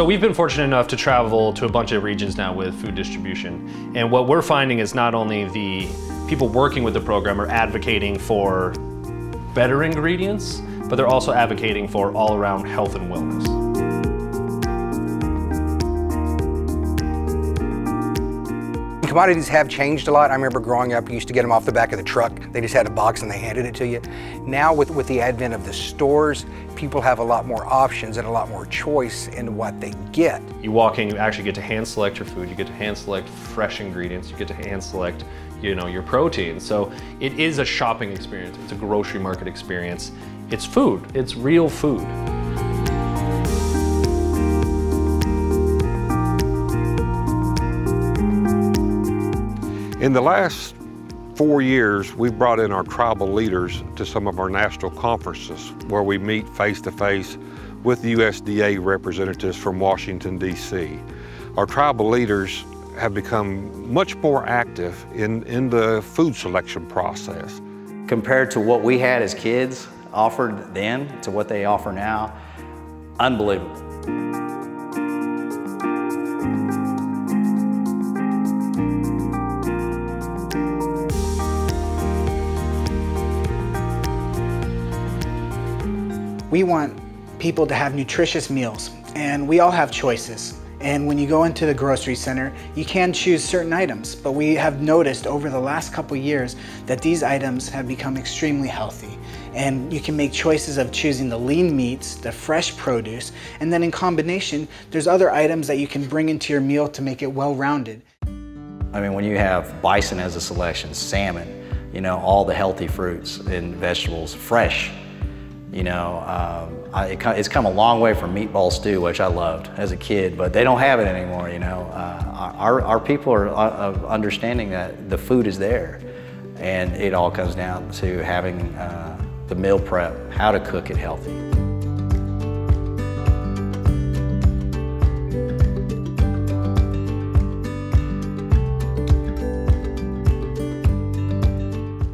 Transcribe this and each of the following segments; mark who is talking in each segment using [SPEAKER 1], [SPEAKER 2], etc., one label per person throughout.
[SPEAKER 1] So we've been fortunate enough to travel to a bunch of regions now with food distribution. And what we're finding is not only the people working with the program are advocating for better ingredients, but they're also advocating for all around health and wellness.
[SPEAKER 2] Commodities have changed a lot. I remember growing up, you used to get them off the back of the truck. They just had a box and they handed it to you. Now with, with the advent of the stores, people have a lot more options and a lot more choice in what they get.
[SPEAKER 1] You walk in, you actually get to hand select your food, you get to hand select fresh ingredients, you get to hand select you know, your protein. So it is a shopping experience, it's a grocery market experience. It's food, it's real food.
[SPEAKER 3] In the last four years, we've brought in our tribal leaders to some of our national conferences where we meet face to face with USDA representatives from Washington, D.C. Our tribal leaders have become much more active in, in the food selection process.
[SPEAKER 4] Compared to what we had as kids offered then to what they offer now, unbelievable.
[SPEAKER 5] We want people to have nutritious meals, and we all have choices. And when you go into the grocery center, you can choose certain items, but we have noticed over the last couple years that these items have become extremely healthy. And you can make choices of choosing the lean meats, the fresh produce, and then in combination, there's other items that you can bring into your meal to make it well-rounded.
[SPEAKER 4] I mean, when you have bison as a selection, salmon, you know, all the healthy fruits and vegetables, fresh, you know, um, I, it, it's come a long way from meatball stew, which I loved as a kid, but they don't have it anymore, you know. Uh, our, our people are uh, understanding that the food is there, and it all comes down to having uh, the meal prep, how to cook it healthy.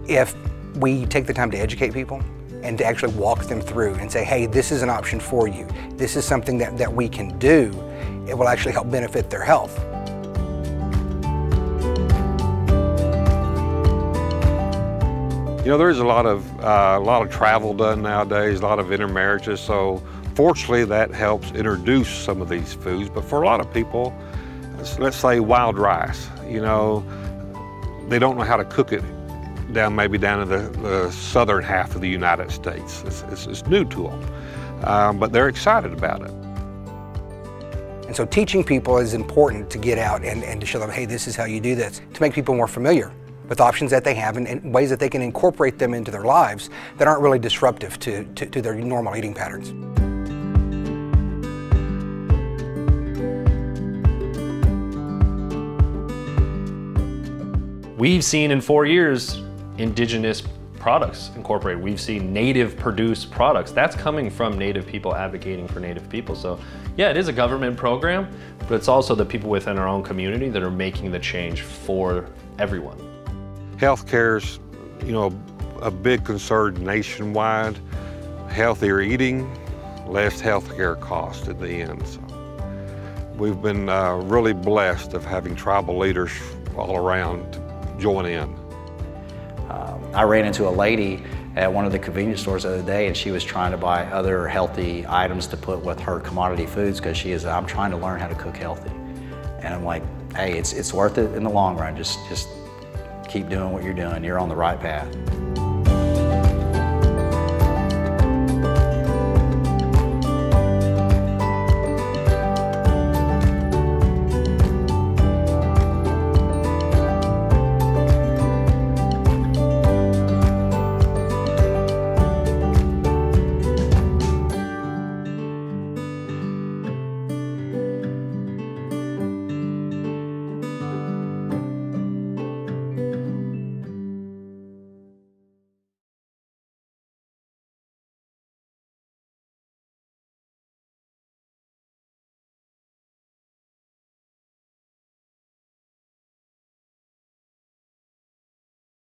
[SPEAKER 2] If we take the time to educate people, and to actually walk them through and say, hey, this is an option for you. This is something that, that we can do. It will actually help benefit their health.
[SPEAKER 3] You know, there's a lot of uh, a lot of travel done nowadays, a lot of intermarriages. So fortunately, that helps introduce some of these foods. But for a lot of people, let's say wild rice, you know, they don't know how to cook it down maybe down in the, the southern half of the United States. It's, it's, it's new to them, um, but they're excited about it.
[SPEAKER 2] And so teaching people is important to get out and, and to show them, hey, this is how you do this, to make people more familiar with options that they have and, and ways that they can incorporate them into their lives that aren't really disruptive to, to, to their normal eating patterns.
[SPEAKER 1] We've seen in four years indigenous products incorporated. We've seen native produced products. That's coming from native people advocating for native people. So yeah, it is a government program, but it's also the people within our own community that are making the change for everyone.
[SPEAKER 3] Healthcare's, you know, a big concern nationwide. Healthier eating, less healthcare cost at the end. So we've been uh, really blessed of having tribal leaders all around join in.
[SPEAKER 4] Um, I ran into a lady at one of the convenience stores the other day and she was trying to buy other healthy items to put with her commodity foods because she is, I'm trying to learn how to cook healthy. And I'm like, hey, it's, it's worth it in the long run. Just, just keep doing what you're doing. You're on the right path.